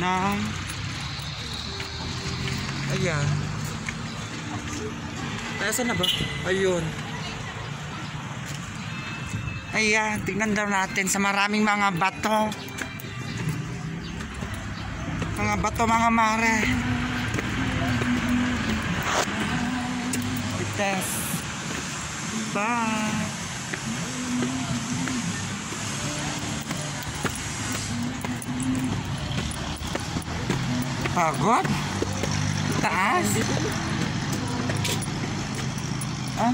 ng ayan Nasaan na ba? Ayun. Ayan, tingnan daw natin sa maraming mga bato. Mga bato, mga mare. Ites. Bye. Pagod? Taas? Ah?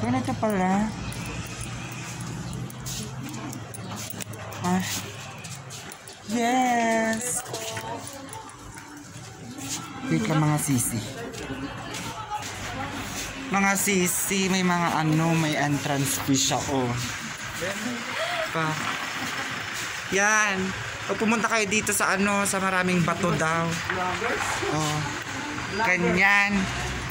Ganito pala. Ah. Yes! Wait mga sisi. Mga sisi, may mga ano, may entrance fee siya, oh. Pa. Yan. Pag pumunta kayo dito sa ano, sa maraming bato daw. Oh. Ganyan.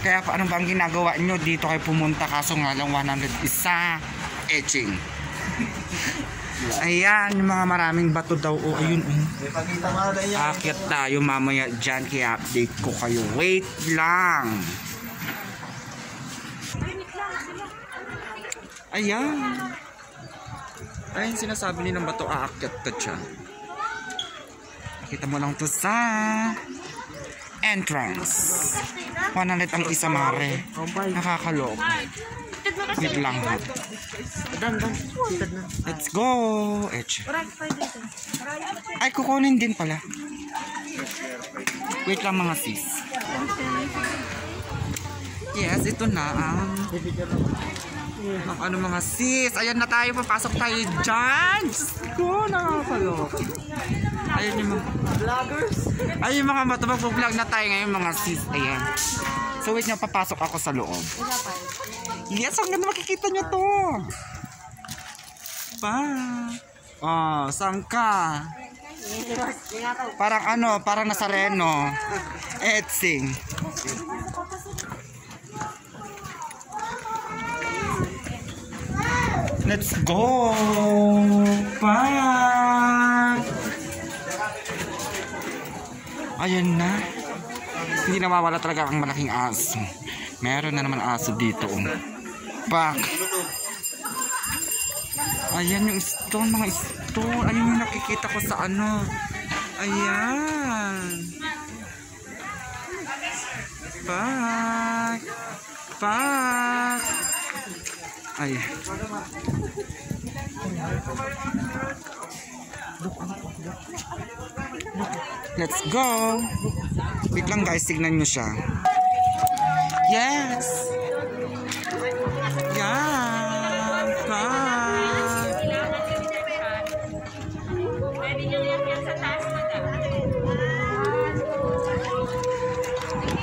Kaya paano ba ang ginagawa nyo? Dito kayo pumunta kaso nga lang 100 isa. Etching. Ayan, yung mga maraming bato daw. Ayun. Oh. Na yan. Akit tayo mamaya dyan. Kaya update ko kayo. Wait lang. Ayan. Ayan sinasabi nilang bato aakyat ka dyan. Kita mo lang to sa entrance. 100 ang isa mare. Nakakaloko. Wait lang. Let's go. Etch. Ay, kukunin din pala. Wait lang mga sis. Yes, ito na ang ang ano mga sis. Ayan na tayo. Papasok tayo dyan. Diyos ko, nakakaloko. Ayun yung mga Vloggers. ay, yung mga bato, mag-vlog na tayo ngayon mga sis. Ayan. So wait nyo, papasok ako sa loob. Yes, ang ganda makikita nyo to. Pa. Oh, saan ka? Parang ano, parang nasa Reno. Etsing. Let's go! Pa! Ayan na. Hindi nawawala talaga ang malaking aso. Meron na naman aso dito. oh. Back. Ayan yung stone, mga stone. Ayun yung nakikita ko sa ano. Ayan. Back. Back. Ay. Let's go. Wait lang guys, tignan nyo siya. Yes. Yan. Bye.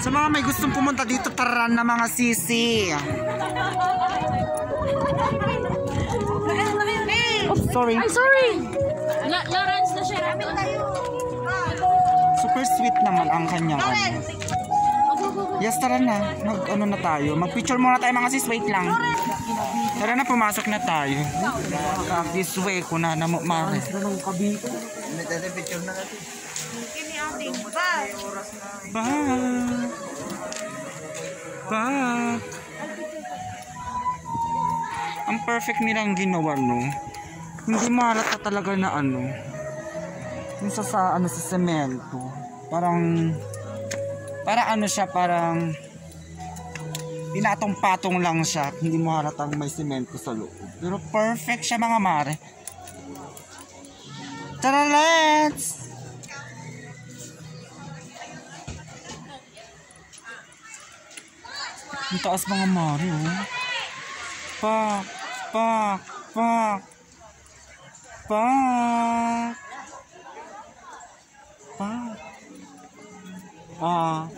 Sa mga may gustong pumunta dito, tara na mga sisi. Sorry. Ay, sorry! La Lawrence na siya. Super sweet naman ang kanyang ano. Yes, tara na. Mag ano na tayo. Mag-picture muna tayo mga sis. Wait lang. Tara na, pumasok na tayo. Ah, this way ko na namo mare. Back. Back. Ang perfect nilang ginawa, no? Hindi malata talaga na ano. Yung sa, sa ano sa semento. Parang para ano siya, parang pinatong-patong lang siya. Hindi mo halatang may semento sa loob. Pero perfect siya mga mare. Tara, let's! Ang taas mga mare, oh. Pak, pak, pak. Pak. Pak. Ah.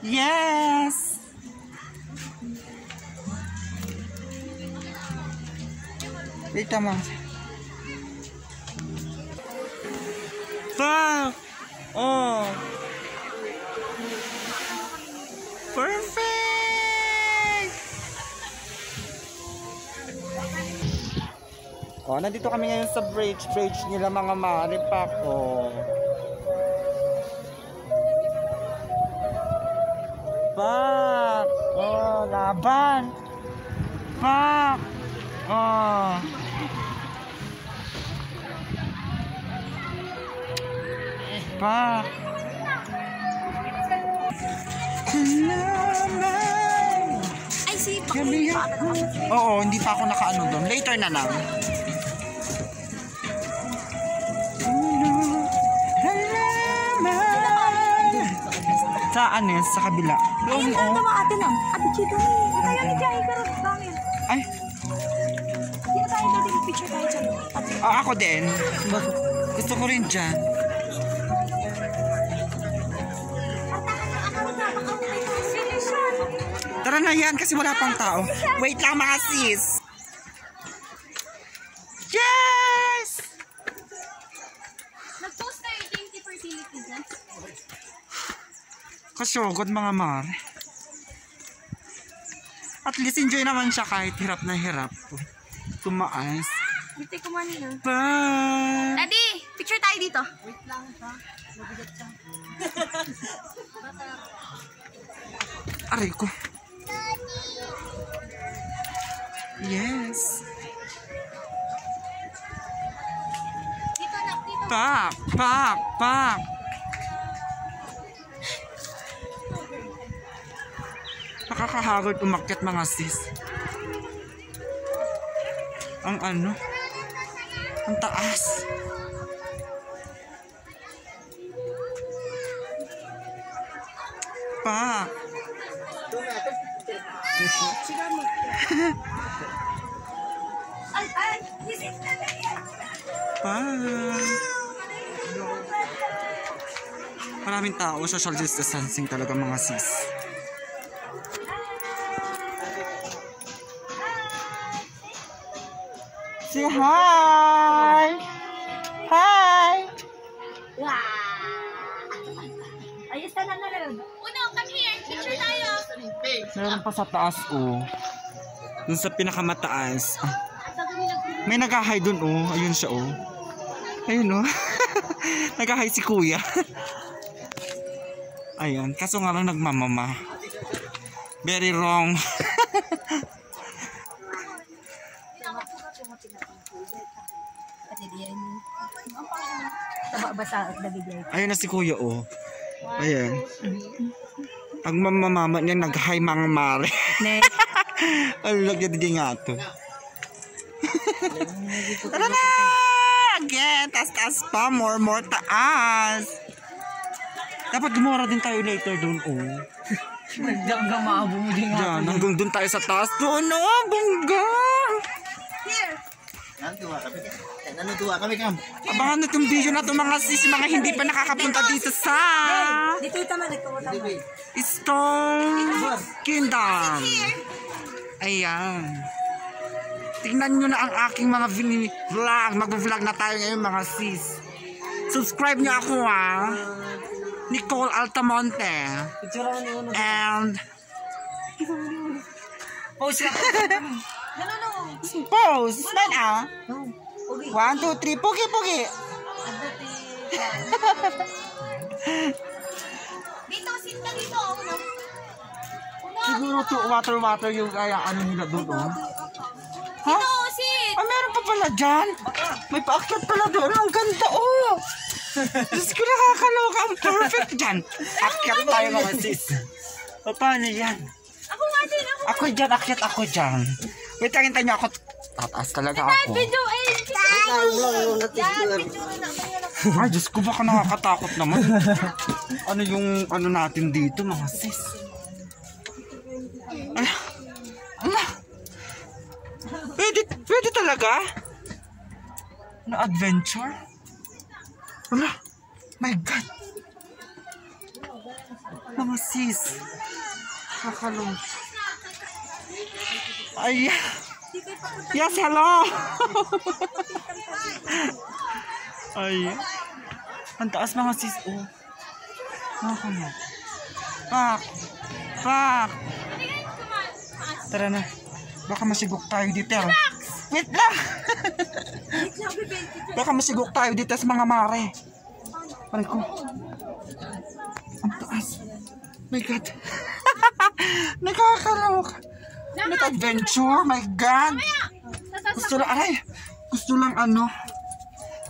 Yes! Wait naman. Pak! Oh! Perfect! Oh, nandito kami ngayon sa bridge. Bridge nila mga maripak. Oh. Pak! Oh, laban! Pak! Oh. Pak! Ay, si yan. Oo, hindi pa ako nakaano doon. Later na lang. Saan eh? Sa kabila. Ayun, Oo. tama ate lang. Ate Chika. Tayo ni Jai, pero bangin. Ay, na tayo natin picture tayo dyan. Ah, ako din. Gusto ko rin dyan. Tara na yan kasi wala pang tao. Wait lang mga sis. Yes! Nag-post tayo 20 fertility dyan. Kasyogod mga mar. At least enjoy naman siya kahit hirap na hirap. Tumaas. Ko man na. Bye! Daddy, picture tayo dito. Aray ko. Yes. Dito na, dito. Pak! Pak! Pak! Nakakahagod umakyat mga sis. Ang ano? Ang taas. Na Bye! Maraming tao, social distancing talaga mga sis. Say hi! Hi! Ayos na na na Uno, come here. Picture tayo. Meron pa sa taas, oh. Dun sa pinakamataas. Ah, may nag-hi dun, oh. Ayun siya, oh. Ayun, oh. nag-hi si kuya. Ayan. Kaso nga lang nagmamama. Very wrong. basa at nabigay. Ayun na si kuya, oh. Ayan. Ang mamamama niya nag-hi mga mare. Ne. Ang lagyan din nga to. Tara na! Again, taas-taas pa. More, more taas. Dapat gumora din tayo later doon, oh. Hanggang maabo mo din Diyan, hanggang doon tayo sa taas. Doon, oh, bongga! Nanduwa kami. Nanduwa kami kam. Abangan na itong video na itong mga sis, mga hindi pa nakakapunta dito sa Dito ito man, nagkawa Stone Kingdom. Ayan. Tingnan nyo na ang aking mga vlog. Mag-vlog na tayo ngayon mga sis. Subscribe nyo ako ha. Nicole Altamonte. And Post lang. No, no, no. pose. Man ah. One, two, three. Pugi, pugi. Dito, sit ka dito. Uno. Siguro to water water yung kaya ano nila doon. Oh. Ha? Dito, sit. Ah, meron pa pala dyan. May paakyat pala doon. Ang ganda, oh. Diyos ko nakakaloka. Ang perfect dyan. Akyat tayo mga sis. O, paano yan? Ako nga din, ako. Ako dyan, akyat ako dyan. Wait, takin tayo ako. Tataas talaga ako. Video, eh. Yan, picture na. Ayan, Ay, Diyos ko, baka nakakatakot naman. Ano yung ano natin dito, mga sis? Ala, ala. Pwede, pwede talaga? Na adventure? Ala, my God. Mga sis. Kakalong. Ay, yes, hello. Ay. Ang taas mga sis, oh. Nakakano. Pak! Pak! Tara na. Baka masigok tayo dito. ah. Wait lang! Baka masigok tayo dito sa mga mare. Aray ko. Ang taas. My God. Nakakalok. Nag-adventure. My God. Gusto lang, aray. Gusto lang ano.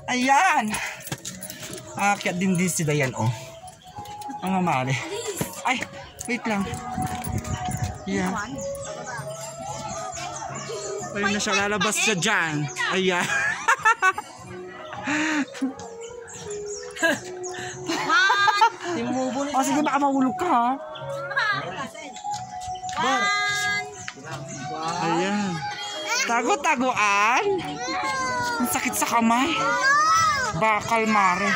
Ayan. Aakyat din din si Dayan, oh. Mga mare. Ay, wait lang. Yeah. Ayun na siya, lalabas siya dyan. Ayan. O sige, baka mahulog ka ha. Ayan. Tago-taguan. Ang sakit sa kamay. Bakal mare.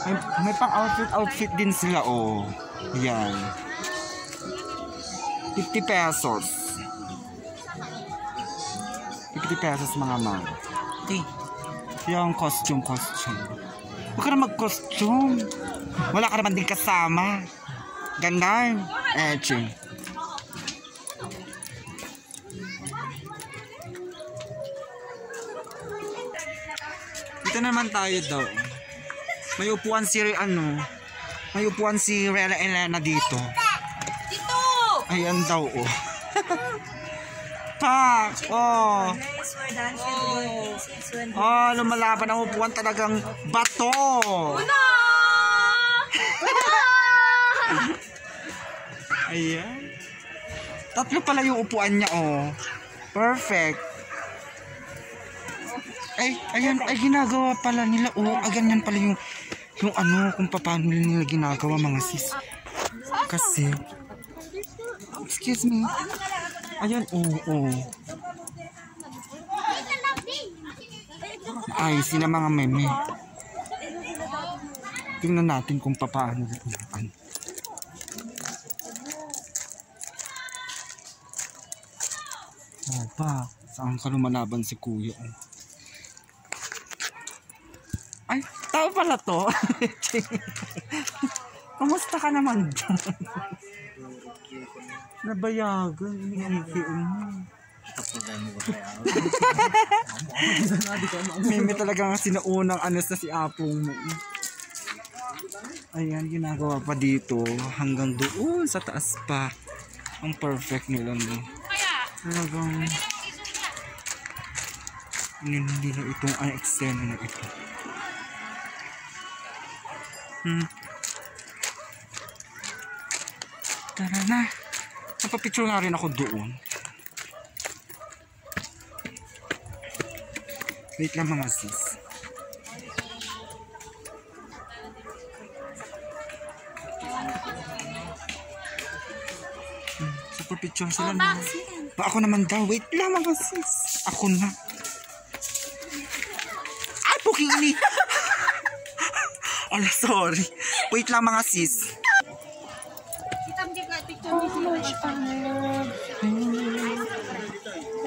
May, may pang outfit outfit din sila oh. Yan. 50 pesos. 50 pesos mga ma'am. Ti. Yung costume, costume. Huwag ka na mag-costume. Wala ka naman din kasama. Ganon. Eh, Dito naman tayo daw. May upuan si, ano, may upuan si Rela Elena dito. Dito! Ayan daw, oh. Pak! Oh! Oh, lumalaban ang upuan talagang bato. Una! Ayan. Tatlo pala yung upuan niya, oh. Perfect. Ay, ayan, ay ginagawa pala nila, oh. Ah, ganyan pala yung, yung ano, kung paano nila ginagawa, mga sis. Kasi, excuse me. Ayan, oh, oh. Ay, sila mga meme. Tingnan natin kung paano ginagawa. Opa, saan ka lumalaban si kuya? oh? Ay, tao pala to. Kamusta ka naman dyan? Nabayagan, iniikiin mo. Mimi talaga nga sinaunang ano sa si Apong mo. Ayan, ginagawa pa dito. Hanggang doon sa taas pa. Ang perfect nila no. Talagang na itong ang eksena na ito. Hmm. Tara na. Napapicture nga rin ako doon. Wait lang mga sis. Hmm, Sa picture sila na. Ba ako naman daw. Wait lang mga sis. Ako na. Ala, sorry. Wait lang mga sis.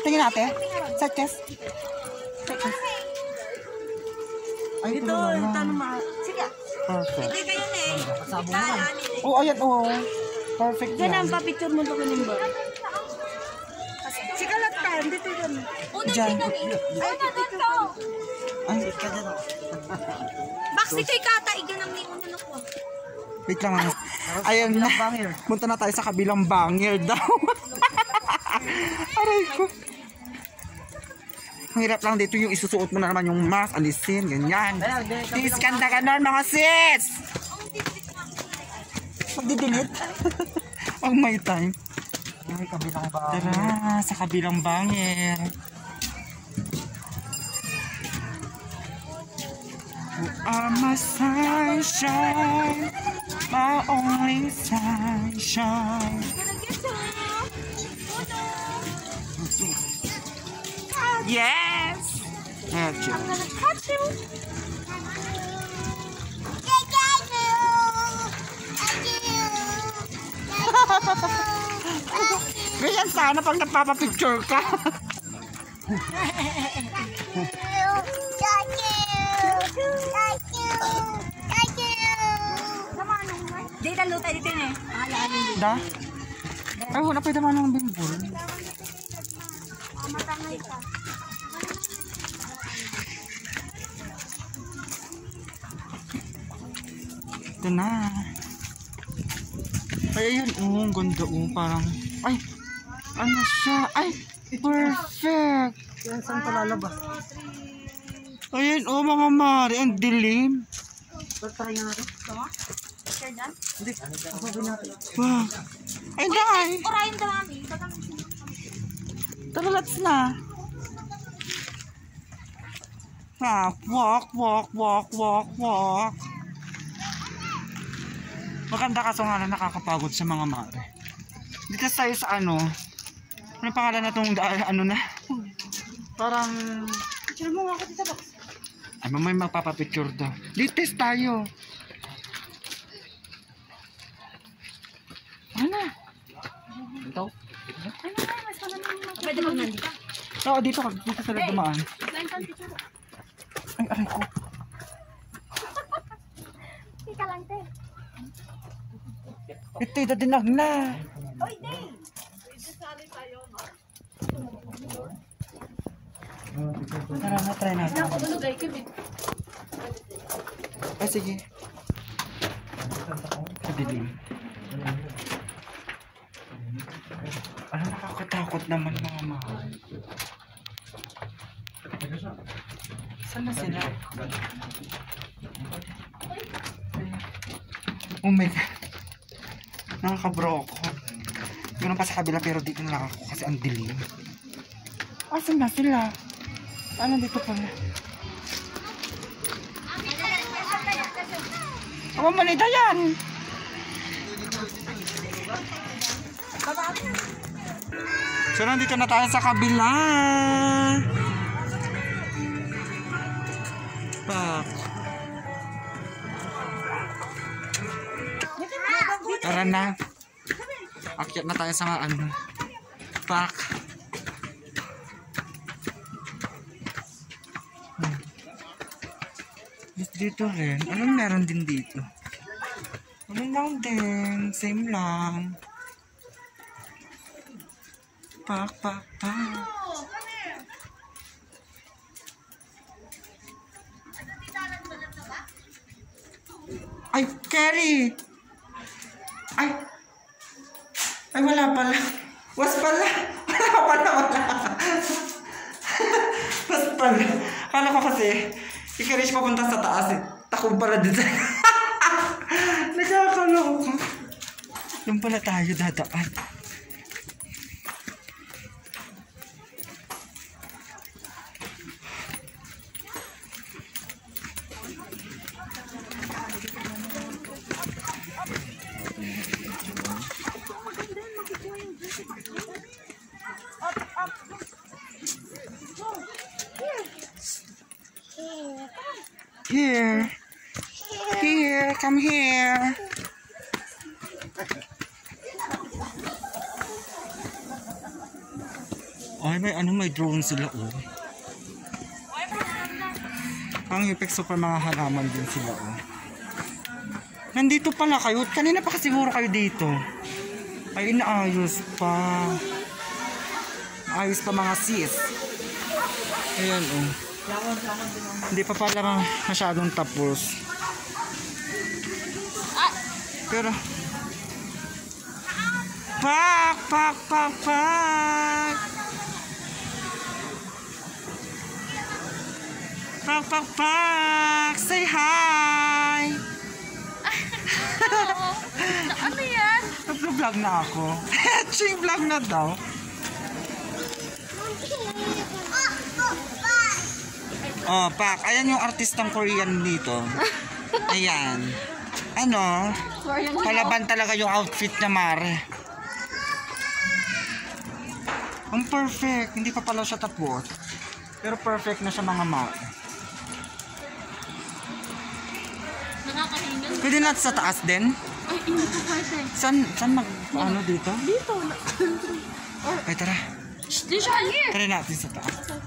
Tingin natin. Sa chest. Ay, ito naman. Sige, Perfect. hindi kayo na eh. Sabo naman. Oh, ayan, oh. Perfect yan. papicture mo to kunin ba? Sige lang tayo, dito yun. Una Diyan. Ay, na dito. Ay, Box dito kata, iganam ni una na ko. wait lang mga. Ayan na. Punta na tayo sa kabilang bangir daw. Aray ko. Ang hirap lang dito yung isusuot mo na naman yung mask, alisin, ganyan. Tiiskan na ganon mga sis! Magdidelete? May time. May kabilang ba? Tara, sa kabilang bangir. Are my sunshine, my only sunshine. Yes! Medyo. Ganyan sana pag nagpapapicture ka. Di, lalo tayo dito eh. Da? Ay, wala pwede man ng bimbol. Ito na. Ay, ayun. Oh, ang ganda. Oh, parang... Ay! Ano siya? Ay! Perfect! Yan, saan pa Ayun, oh, mga mari. Ang dilim. Try nga natin. Sure done? Hindi. Wow. Ay, dahil. Orayin. Bagang Tara, let's na. Walk, walk, walk, walk, walk, walk. Maganda kaso nga lang nakakapagod sa mga mare. Dito tayo sa ano, ano pangalan na itong ano na? Parang, Picture mo nga ako dito box. Ay mamay magpapapicture daw. Dito test tayo. Ano? Ito? Ano na, mas maganda naman. Pwede mag nandito. Oo, dito ka. Dito sila dumaan. Line kan picture. Ay, aray ko. Ika lang, te. Ito'y dadinag na. Oy, di! Tara na, try natin. Ay, sige. Sa dilim. Ano nakakatakot naman mga mahal. Saan na sila? Oh my God. Nakakabro ako. Yun pa sa kabila pero dito na lang ako kasi ang dilim. Asan na sila? Ano dito pala? Ang manita yan! So nandito na tayo sa kabila. Pak. Tara na. Akyat na tayo sa ano. Dito rin. Anong meron din dito? Ano lang din. Same lang. Pak, pak, pak. Ay, Kerry! Ay! Ay, wala pala. Was pala. Wala pala, wala. Was pala. Kala ko kasi, ikarish papunta sa taas eh. Takbo pala dito. Nagkakaloko. Doon pala tayo dadaan. Here. Here, come here. Ay, may ano, may drone sila, oh. Ang Apex Super mga halaman din sila, oh. Nandito pala kayo. Kanina pa kasi siguro kayo dito. Ay, inaayos pa. Ayos pa mga sis. Ayan, oh. Hindi pa pala masyadong tapos. Pero Pak, pak, pak, pak. Pak, pak, pak. Say hi. Ano yan? Nag-vlog na ako. Ching vlog na daw. Oh, pak. Ayan yung artistang Korean dito. Ayan. Ano? Palaban talaga yung outfit na Mare. Ang perfect. Hindi pa pala siya tapos. Pero perfect na siya mga Mare. Pwede na sa taas din? Ay, hindi po pwede. Saan, eh. saan mag, ano dito? Dito. Or, Ay, tara. Shh, here. Tara natin sa taas.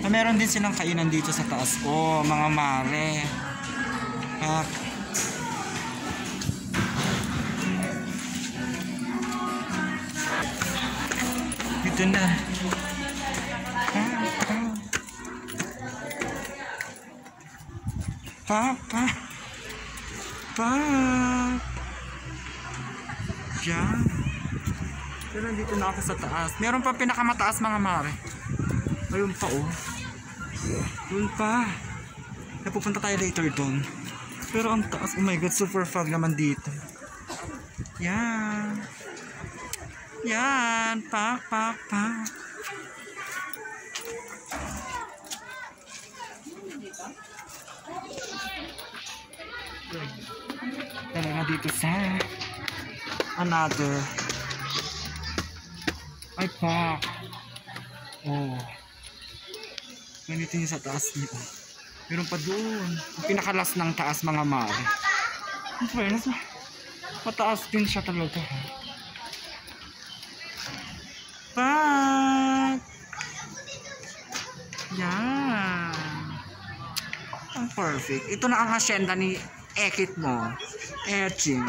Ah, meron din silang kainan dito sa taas. Oh, mga mare. Ah, dito na. Pa, pa. Pa. Diyan. Pero nandito na ako sa taas. Meron pa pinakamataas mga mare. Ayun pa oh. Yun pa. Napupunta tayo later doon. Pero ang taas, oh my god, super fog naman dito. Yan. Yan, pak, pak, pak. Another. Ay, pak. Oh. Ganito yung sa taas niyo. Meron pa doon. Yung pinakalas ng taas mga mare. Ang fairness, mataas din siya talaga. Pak! Yan. Ang perfect. Ito na ang hasyenda ni Ekit mo. Etching.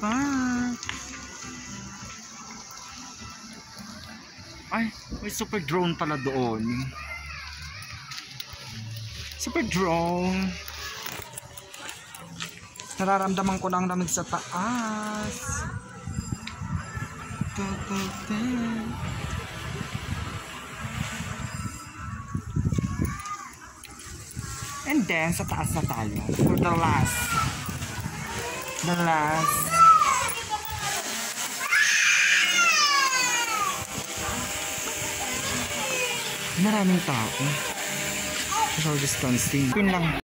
Bye. Ay, may super drone pala doon. Super drone. Nararamdaman ko na ang lamig sa taas. And then, sa taas na tayo. For the last. The last. Maraming tao. Social distancing. Yun lang.